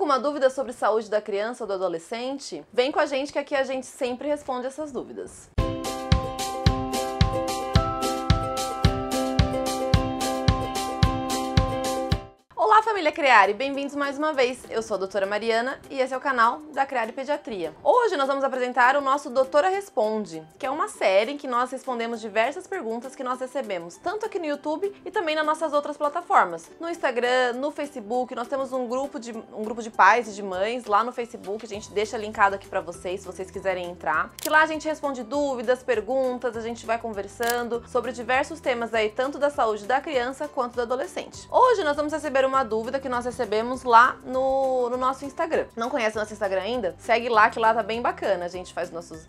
alguma dúvida sobre saúde da criança ou do adolescente? Vem com a gente que aqui a gente sempre responde essas dúvidas. Família Criare! Bem-vindos mais uma vez. Eu sou a doutora Mariana e esse é o canal da Criare Pediatria. Hoje nós vamos apresentar o nosso Doutora Responde, que é uma série em que nós respondemos diversas perguntas que nós recebemos, tanto aqui no YouTube e também nas nossas outras plataformas. No Instagram, no Facebook, nós temos um grupo de, um grupo de pais e de mães lá no Facebook, a gente deixa linkado aqui para vocês, se vocês quiserem entrar. Que lá a gente responde dúvidas, perguntas, a gente vai conversando sobre diversos temas aí, tanto da saúde da criança quanto do adolescente. Hoje nós vamos receber uma dúvida que nós recebemos lá no, no nosso Instagram. Não conhece o nosso Instagram ainda? Segue lá que lá tá bem bacana. A gente faz nossos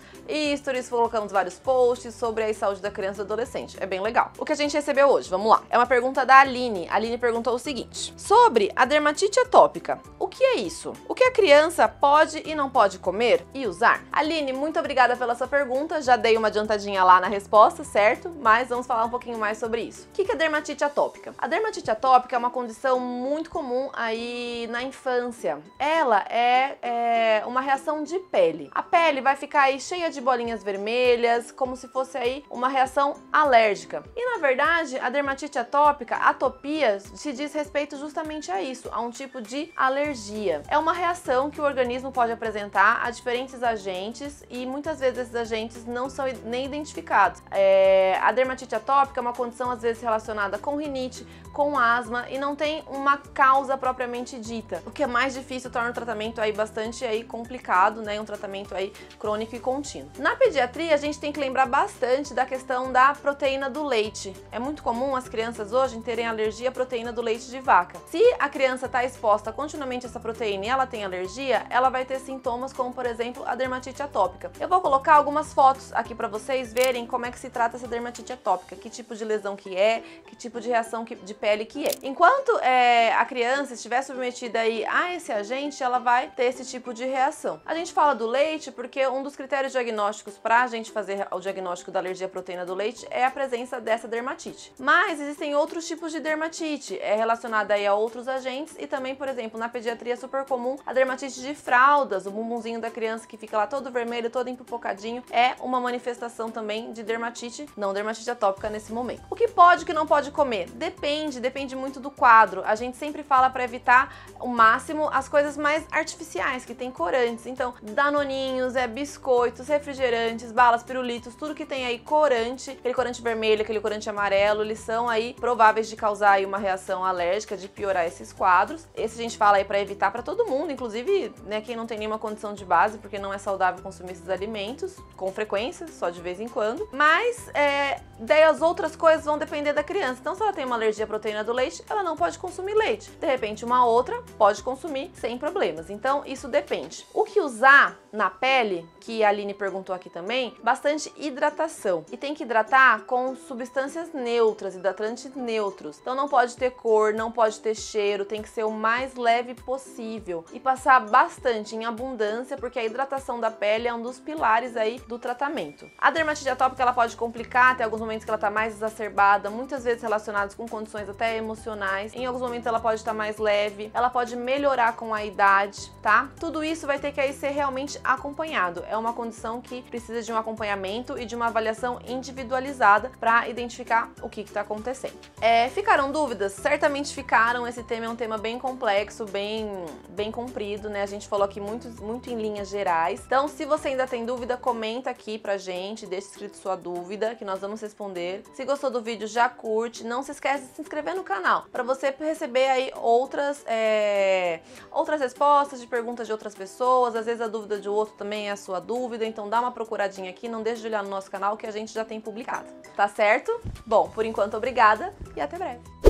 stories, colocamos vários posts sobre a saúde da criança e do adolescente. É bem legal. O que a gente recebeu hoje, vamos lá. É uma pergunta da Aline. A Aline perguntou o seguinte: sobre a dermatite atópica. O que é isso? O que a criança pode e não pode comer e usar? Aline, muito obrigada pela sua pergunta. Já dei uma adiantadinha lá na resposta, certo? Mas vamos falar um pouquinho mais sobre isso. O que é dermatite atópica? A dermatite atópica é uma condição muito comum aí na infância. Ela é, é, uma reação de pele. A pele vai ficar aí cheia de bolinhas vermelhas, como se fosse aí uma reação alérgica. E na verdade, a dermatite atópica, atopia, se diz respeito justamente a isso, a um tipo de alergia. É uma reação que o organismo pode apresentar a diferentes agentes e muitas vezes esses agentes não são nem identificados. É, a dermatite atópica é uma condição às vezes relacionada com rinite, com asma e não tem uma causa propriamente dita. O que é mais difícil torna o tratamento aí bastante aí complicado, né? Um tratamento aí crônico e contínuo. Na pediatria, a gente tem que lembrar bastante da questão da proteína do leite. É muito comum as crianças hoje terem alergia à proteína do leite de vaca. Se a criança está exposta continuamente a essa proteína e ela tem alergia, ela vai ter sintomas como, por exemplo, a dermatite atópica. Eu vou colocar algumas fotos aqui para vocês verem como é que se trata essa dermatite atópica, que tipo de lesão que é, que tipo de reação de pele que é. Enquanto é, a criança estiver submetida aí a esse agente, ela vai ter esse tipo de reação. A gente fala do leite porque um dos critérios diagnósticos para a gente fazer o diagnóstico da alergia à proteína do leite é a presença dessa dermatite. Mas existem outros tipos de dermatite, é relacionada aí a outros agentes e também, por exemplo, na pediatria é super comum a dermatite de fraldas, o bumbumzinho da criança que fica lá todo vermelho, todo empipocadinho, é uma manifestação também de dermatite, não dermatite atópica nesse momento. O que pode e que não pode comer? Depende, depende muito do quadro. A gente sempre fala para evitar o máximo as coisas mais artificiais, que tem corantes. Então, danoninhos, é biscoitos, refrigerantes, balas, pirulitos, tudo que tem aí corante, aquele corante vermelho, aquele corante amarelo, eles são aí prováveis de causar aí uma reação alérgica, de piorar esses quadros. Esse a gente fala aí para evitar para todo mundo, inclusive, né, quem não tem nenhuma condição de base, porque não é saudável consumir esses alimentos com frequência, só de vez em quando. Mas, é, daí as outras coisas vão depender da criança. Então, se ela tem uma alergia à proteína do leite, ela não pode consumir leite. De repente, uma outra pode consumir sem problemas. Então, isso depende. O que usar na pele, que a Aline perguntou aqui também, bastante hidratação. E tem que hidratar com substâncias neutras, hidratantes neutros. Então, não pode ter cor, não pode ter cheiro, tem que ser o mais leve possível. E passar bastante em abundância, porque a hidratação da pele é um dos pilares aí do tratamento. A dermatite atópica ela pode complicar, tem alguns momentos que ela tá mais exacerbada, muitas vezes relacionadas com condições até emocionais. Em alguns momentos ela pode estar mais leve, ela pode melhorar com a idade, tá? Tudo isso vai ter que aí ser realmente acompanhado. É uma condição que precisa de um acompanhamento e de uma avaliação individualizada para identificar o que está acontecendo. É, ficaram dúvidas? Certamente ficaram. Esse tema é um tema bem complexo, bem, bem comprido, né? A gente falou aqui muito, muito em linhas gerais. Então, se você ainda tem dúvida, comenta aqui pra gente, deixa escrito sua dúvida, que nós vamos responder. Se gostou do vídeo, já curte. Não se esquece de se inscrever no canal para você receber aí outras, é, outras respostas de perguntas de outras pessoas. Às vezes a dúvida de outro também é a sua dúvida, então dá uma procuradinha aqui, não deixe de olhar no nosso canal que a gente já tem publicado. Tá certo? Bom, por enquanto, obrigada e até breve.